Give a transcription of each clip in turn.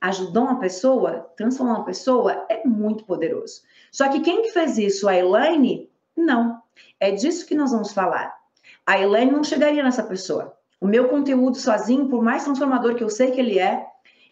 ajudou uma pessoa, transformou uma pessoa, é muito poderoso. Só que quem que fez isso? A Elaine? Não. É disso que nós vamos falar. A Elaine não chegaria nessa pessoa. O meu conteúdo sozinho, por mais transformador que eu sei que ele é,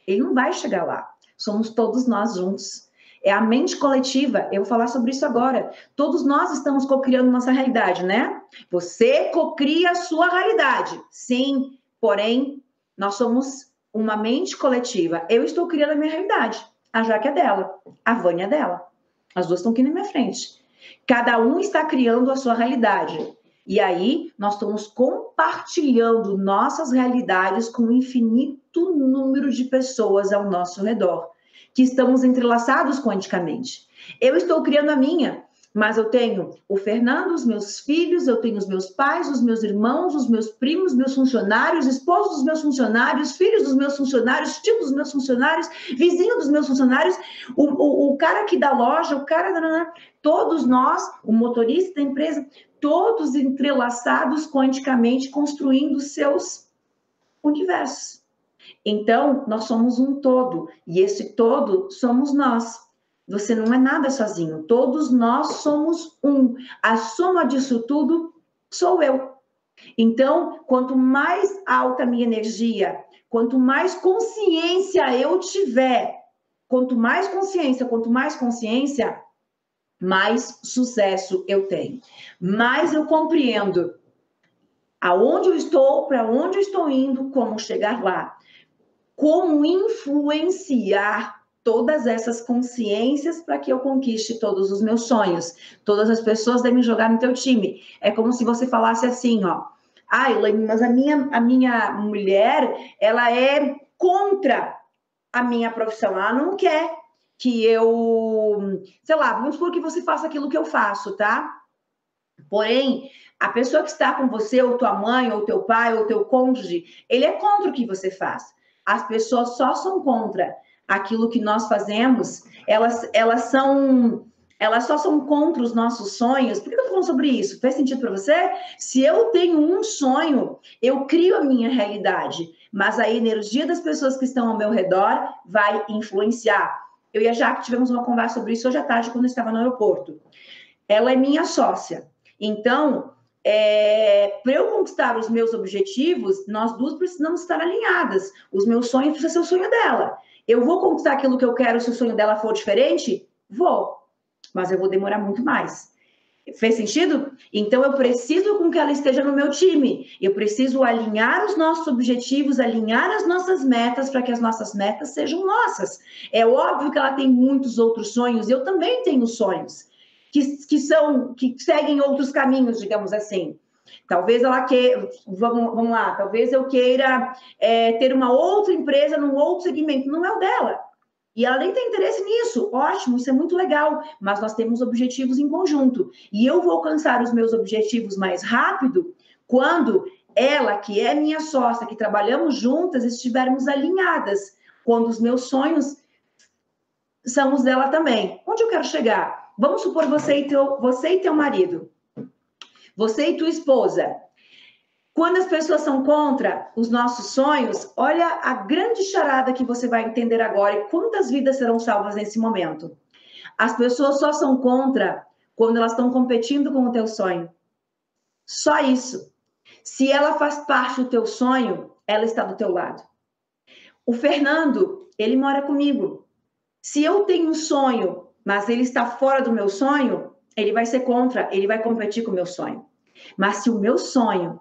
ele não vai chegar lá. Somos todos nós juntos. É a mente coletiva. Eu vou falar sobre isso agora. Todos nós estamos co-criando nossa realidade, né? Você co-cria a sua realidade. Sim, porém, nós somos uma mente coletiva. Eu estou criando a minha realidade. A Jaque é dela. A Vânia é dela. As duas estão aqui na minha frente. Cada um está criando a sua realidade. E aí, nós estamos compartilhando nossas realidades com um infinito número de pessoas ao nosso redor, que estamos entrelaçados quanticamente. Eu estou criando a minha, mas eu tenho o Fernando, os meus filhos, eu tenho os meus pais, os meus irmãos, os meus primos, meus funcionários, esposos dos meus funcionários, filhos dos meus funcionários, tios dos meus funcionários, vizinho dos meus funcionários, o, o, o cara aqui da loja, o cara, todos nós, o motorista da empresa, todos entrelaçados quanticamente, construindo seus universos. Então, nós somos um todo, e esse todo somos nós. Você não é nada sozinho. Todos nós somos um. A soma disso tudo sou eu. Então, quanto mais alta a minha energia, quanto mais consciência eu tiver, quanto mais consciência, quanto mais consciência, mais sucesso eu tenho. Mais eu compreendo aonde eu estou, para onde eu estou indo, como chegar lá. Como influenciar todas essas consciências para que eu conquiste todos os meus sonhos. Todas as pessoas devem jogar no teu time. É como se você falasse assim, ó. Ah, mas a minha, a minha mulher, ela é contra a minha profissão. Ela não quer que eu, sei lá, vamos supor que você faça aquilo que eu faço, tá? Porém, a pessoa que está com você, ou tua mãe, ou teu pai, ou teu cônjuge, ele é contra o que você faz. As pessoas só são contra aquilo que nós fazemos, elas, elas são elas só são contra os nossos sonhos. Por que eu estou falando sobre isso? Faz sentido para você? Se eu tenho um sonho, eu crio a minha realidade, mas a energia das pessoas que estão ao meu redor vai influenciar. Eu e a Jaque tivemos uma conversa sobre isso hoje à tarde, quando eu estava no aeroporto. Ela é minha sócia. Então, é, para eu conquistar os meus objetivos, nós duas precisamos estar alinhadas. Os meus sonhos precisam ser o sonho dela. Eu vou conquistar aquilo que eu quero se o sonho dela for diferente? Vou, mas eu vou demorar muito mais. Fez sentido? Então eu preciso com que ela esteja no meu time. Eu preciso alinhar os nossos objetivos, alinhar as nossas metas para que as nossas metas sejam nossas. É óbvio que ela tem muitos outros sonhos, eu também tenho sonhos que, que são que seguem outros caminhos, digamos assim. Talvez ela queira, vamos, vamos lá, talvez eu queira é, ter uma outra empresa num outro segmento, não é o dela. E ela nem tem interesse nisso, ótimo, isso é muito legal, mas nós temos objetivos em conjunto. E eu vou alcançar os meus objetivos mais rápido quando ela, que é minha sócia, que trabalhamos juntas, estivermos alinhadas, quando os meus sonhos são os dela também. Onde eu quero chegar? Vamos supor você e teu, você e teu marido você e tua esposa. Quando as pessoas são contra os nossos sonhos, olha a grande charada que você vai entender agora e quantas vidas serão salvas nesse momento. As pessoas só são contra quando elas estão competindo com o teu sonho. Só isso. Se ela faz parte do teu sonho, ela está do teu lado. O Fernando, ele mora comigo. Se eu tenho um sonho, mas ele está fora do meu sonho, ele vai ser contra, ele vai competir com o meu sonho. Mas se o meu sonho,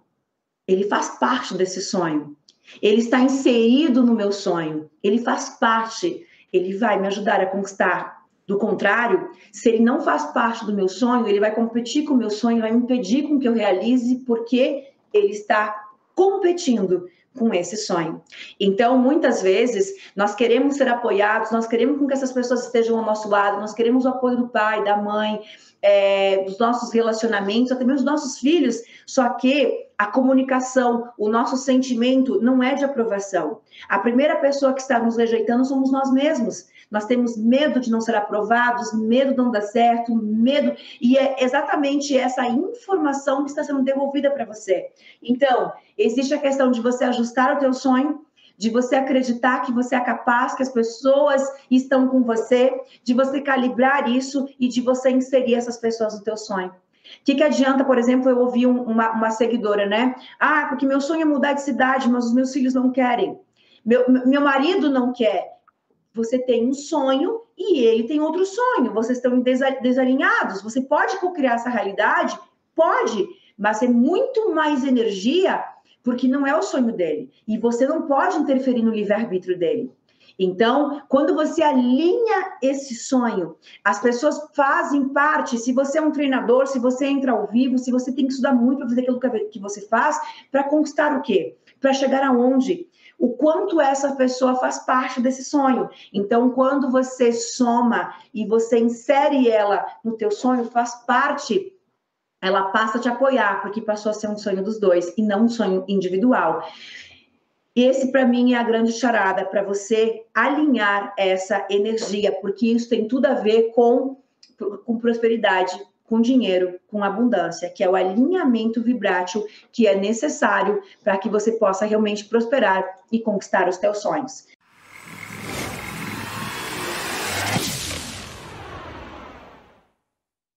ele faz parte desse sonho, ele está inserido no meu sonho, ele faz parte, ele vai me ajudar a conquistar. Do contrário, se ele não faz parte do meu sonho, ele vai competir com o meu sonho, vai me impedir com que eu realize, porque ele está competindo com esse sonho. Então, muitas vezes, nós queremos ser apoiados, nós queremos que essas pessoas estejam ao nosso lado, nós queremos o apoio do pai, da mãe, é, dos nossos relacionamentos, até mesmo dos nossos filhos, só que a comunicação, o nosso sentimento não é de aprovação. A primeira pessoa que está nos rejeitando somos nós mesmos. Nós temos medo de não ser aprovados, medo de não dar certo, medo. E é exatamente essa informação que está sendo devolvida para você. Então, existe a questão de você ajustar o teu sonho, de você acreditar que você é capaz, que as pessoas estão com você, de você calibrar isso e de você inserir essas pessoas no teu sonho. O que, que adianta, por exemplo, eu ouvir uma, uma seguidora, né? Ah, porque meu sonho é mudar de cidade, mas os meus filhos não querem. Meu, meu marido não quer. Você tem um sonho e ele tem outro sonho. Vocês estão desalinhados. Você pode co-criar essa realidade? Pode, mas é muito mais energia porque não é o sonho dele. E você não pode interferir no livre-arbítrio dele. Então, quando você alinha esse sonho, as pessoas fazem parte. Se você é um treinador, se você entra ao vivo, se você tem que estudar muito para fazer aquilo que você faz, para conquistar o quê? Para chegar aonde? O quanto essa pessoa faz parte desse sonho. Então, quando você soma e você insere ela no teu sonho, faz parte ela passa a te apoiar, porque passou a ser um sonho dos dois e não um sonho individual. Esse, para mim, é a grande charada para você alinhar essa energia, porque isso tem tudo a ver com, com prosperidade, com dinheiro, com abundância, que é o alinhamento vibrátil que é necessário para que você possa realmente prosperar e conquistar os teus sonhos.